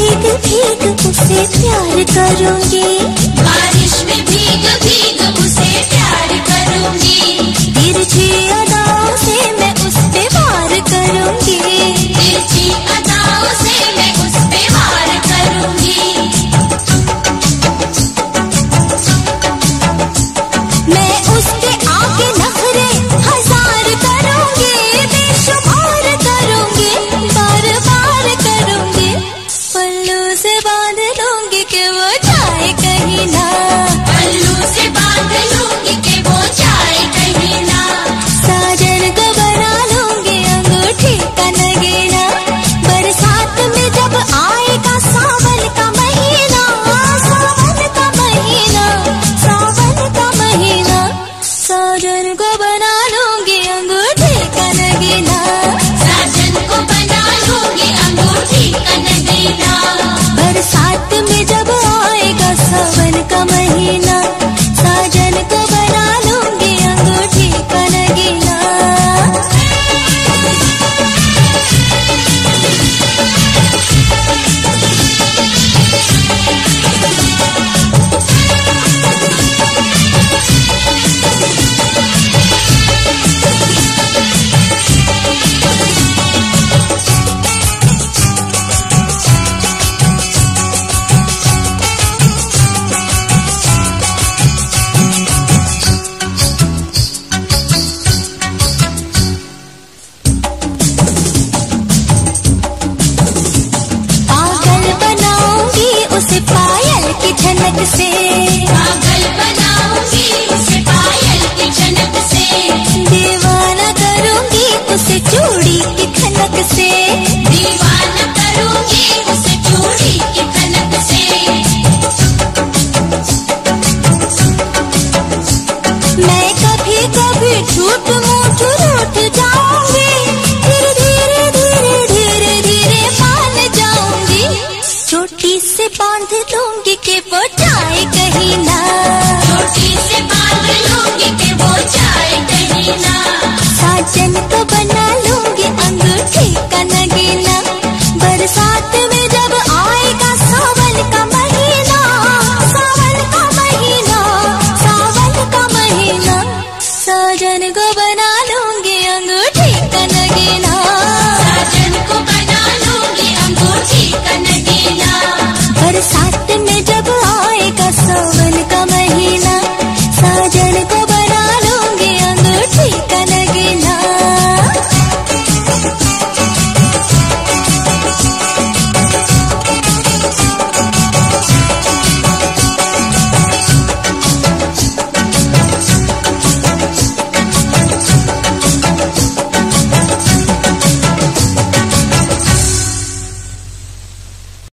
भीग भीग उसे प्यार करूँगी। बना लूँगी अंगूठी का नगीना साजन बरसात